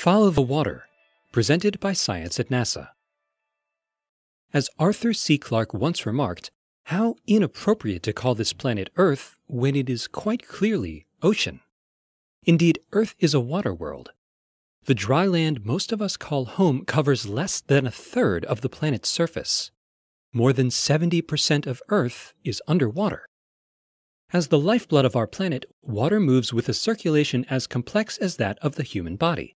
Follow the Water, presented by Science at NASA. As Arthur C. Clarke once remarked, how inappropriate to call this planet Earth when it is quite clearly ocean. Indeed, Earth is a water world. The dry land most of us call home covers less than a third of the planet's surface. More than 70% of Earth is underwater. As the lifeblood of our planet, water moves with a circulation as complex as that of the human body.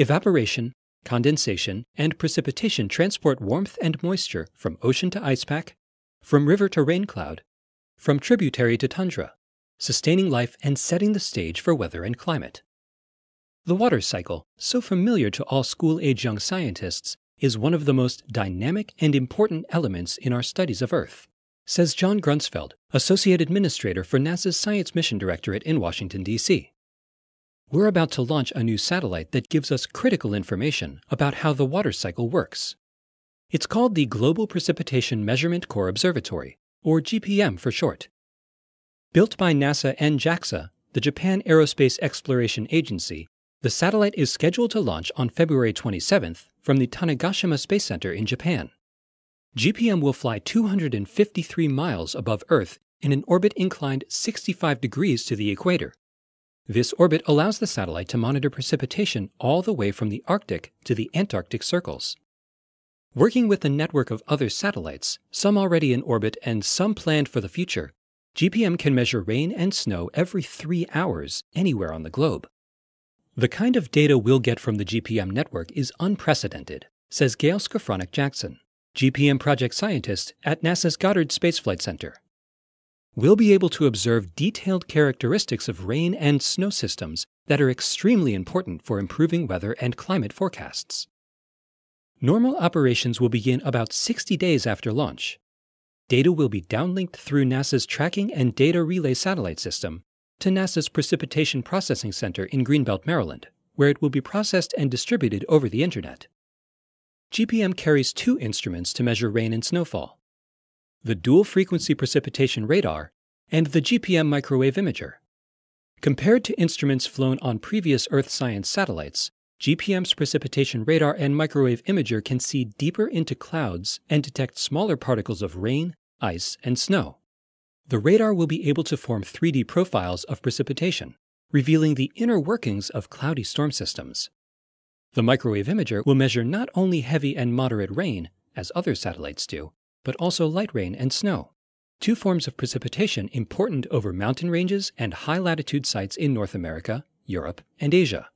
Evaporation, condensation, and precipitation transport warmth and moisture from ocean to ice pack, from river to rain cloud, from tributary to tundra, sustaining life and setting the stage for weather and climate. The water cycle, so familiar to all school age young scientists, is one of the most dynamic and important elements in our studies of Earth, says John Grunsfeld, Associate Administrator for NASA's Science Mission Directorate in Washington, D.C. We're about to launch a new satellite that gives us critical information about how the water cycle works. It's called the Global Precipitation Measurement Core Observatory, or GPM for short. Built by NASA and JAXA, the Japan Aerospace Exploration Agency, the satellite is scheduled to launch on February 27th from the Tanegashima Space Center in Japan. GPM will fly 253 miles above Earth in an orbit inclined 65 degrees to the equator, this orbit allows the satellite to monitor precipitation all the way from the Arctic to the Antarctic circles. Working with a network of other satellites, some already in orbit and some planned for the future, GPM can measure rain and snow every three hours anywhere on the globe. The kind of data we'll get from the GPM network is unprecedented, says Gail Skofronick Jackson, GPM project scientist at NASA's Goddard Space Flight Center we'll be able to observe detailed characteristics of rain and snow systems that are extremely important for improving weather and climate forecasts. Normal operations will begin about 60 days after launch. Data will be downlinked through NASA's Tracking and Data Relay satellite system to NASA's Precipitation Processing Center in Greenbelt, Maryland, where it will be processed and distributed over the Internet. GPM carries two instruments to measure rain and snowfall the dual frequency precipitation radar, and the GPM microwave imager. Compared to instruments flown on previous Earth science satellites, GPM's precipitation radar and microwave imager can see deeper into clouds and detect smaller particles of rain, ice, and snow. The radar will be able to form 3D profiles of precipitation, revealing the inner workings of cloudy storm systems. The microwave imager will measure not only heavy and moderate rain, as other satellites do, but also light rain and snow, two forms of precipitation important over mountain ranges and high latitude sites in North America, Europe, and Asia.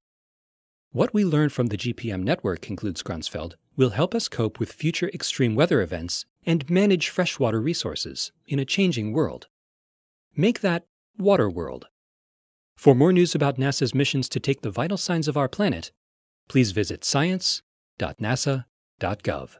What we learn from the GPM network, concludes Grunsfeld, will help us cope with future extreme weather events and manage freshwater resources in a changing world. Make that water world. For more news about NASA's missions to take the vital signs of our planet, please visit science.nasa.gov.